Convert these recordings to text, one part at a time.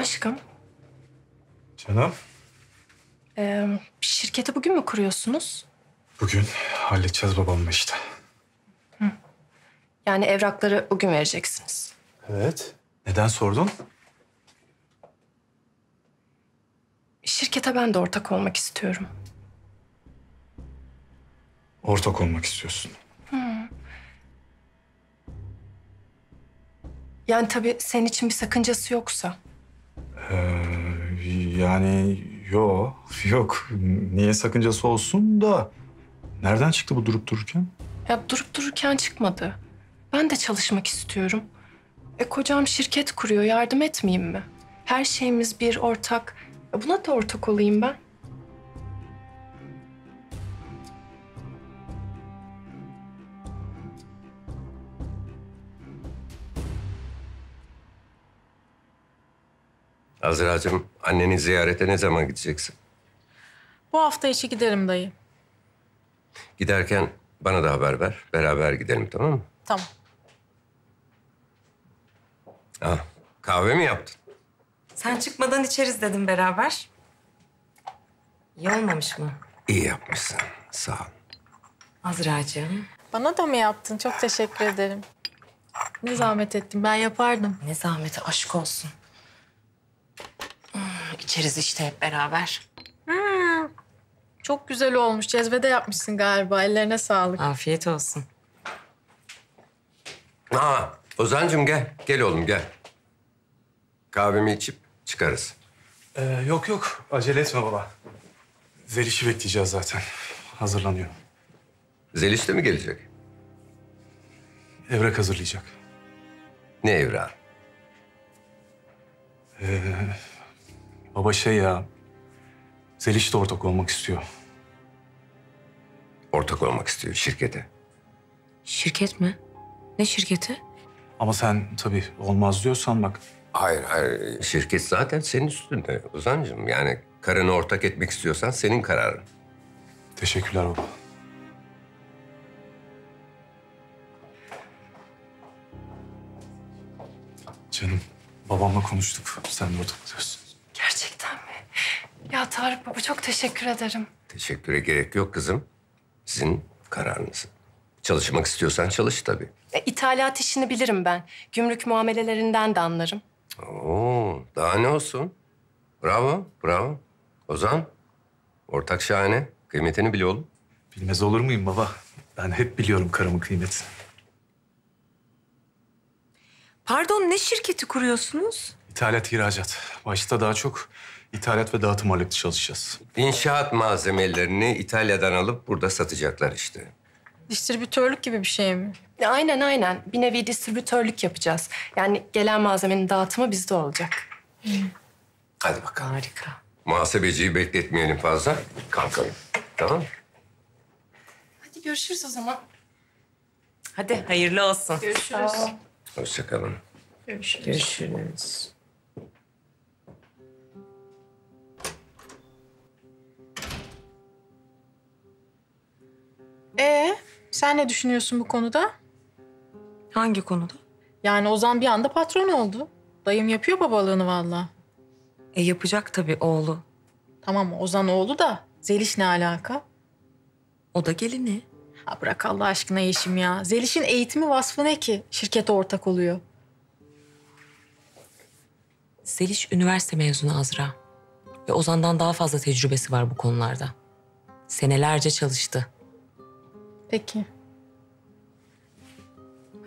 Aşkım, Canım. e, şirketi bugün mü kuruyorsunuz? Bugün halledeceğiz babamla işte. Yani evrakları bugün vereceksiniz. Evet. Neden sordun? Şirkete ben de ortak olmak istiyorum. Ortak olmak istiyorsun. Yani tabii senin için bir sakıncası yoksa. Yani yo, yok. Niye sakıncası olsun da... Nereden çıktı bu durup dururken? Ya durup dururken çıkmadı. Ben de çalışmak istiyorum. E kocam şirket kuruyor, yardım etmeyeyim mi? Her şeyimiz bir ortak. Buna da ortak olayım ben. Azra'cığım anneni ziyarete ne zaman gideceksin? Bu hafta içi giderim dayı. Giderken bana da haber ver. Beraber gidelim tamam mı? Tamam. Ah, kahve mi yaptın? Sen çıkmadan içeriz dedim beraber. İyi olmamış mı? İyi yapmışsın. Sağ ol. Azra'cığım. Bana da mı yaptın? Çok teşekkür ederim. Ne zahmet ettin. Ben yapardım. Ne zahmeti aşk olsun. Hmm, içeriz işte hep beraber. Çok güzel olmuş. Cezvede yapmışsın galiba. Ellerine sağlık. Afiyet olsun. Aa, Ozan'cığım gel. Gel oğlum gel. Kahvemi içip çıkarız. Ee, yok yok, acele etme baba. Zeliş'i bekleyeceğiz zaten. Hazırlanıyor. Zeliş de mi gelecek? Evrak hazırlayacak. Ne evrağı? Baba şey ya... Zeliş de ortak olmak istiyor. Ortak olmak istiyor şirkete. Şirket mi? Ne şirketi? Ama sen tabii olmaz diyorsan bak... Hayır, hayır. Şirket zaten senin üstünde Ozan'cığım. Yani karını ortak etmek istiyorsan senin kararın. Teşekkürler baba. Canım, babamla konuştuk. Sen de ortak oluyorsun. Ya Tarık baba çok teşekkür ederim. Teşekküre gerek yok kızım. Sizin kararınız. Çalışmak istiyorsan çalış tabii. E, ithalat işini bilirim ben. Gümrük muamelelerinden de anlarım. Oo, daha ne olsun? Bravo, bravo. Ozan, ortak şahane. Kıymetini bil oğlum. Bilmez olur muyum baba? Ben hep biliyorum karımın kıymetini. Pardon ne şirketi kuruyorsunuz? İthalat, ihracat. Başta daha çok ithalat ve dağıtım ağırlıklı çalışacağız. İnşaat malzemelerini İtalya'dan alıp burada satacaklar işte. Distribütörlük gibi bir şey mi? Aynen aynen. Bir nevi distribütörlük yapacağız. Yani gelen malzemenin dağıtımı bizde olacak. Hadi bakalım. Harika. Muhasebeciyi bekletmeyelim fazla. Kalkalım. Tamam mı? Hadi görüşürüz o zaman. Hadi hayırlı olsun. Görüşürüz. Hoşçakalın. Görüşürüz. Görüşürüz. Ee, sen ne düşünüyorsun bu konuda? Hangi konuda? Yani Ozan bir anda patron oldu. Dayım yapıyor babalığını vallahi. E yapacak tabii oğlu. Tamam Ozan oğlu da Zeliş ne alaka? O da gelini. Ha bırak Allah aşkına Yeşim ya. Zeliş'in eğitimi vasfı ne ki? Şirkete ortak oluyor. Zeliş üniversite mezunu Azra. Ve Ozan'dan daha fazla tecrübesi var bu konularda. Senelerce çalıştı. Peki.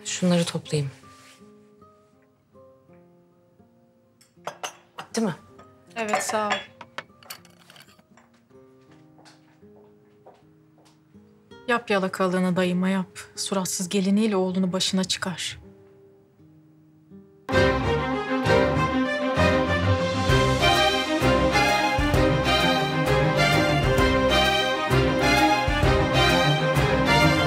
Şunları toplayayım. Değil mi? Evet sağ ol. Yap yalakalığını dayıma yap. Suratsız geliniyle oğlunu başına çıkar.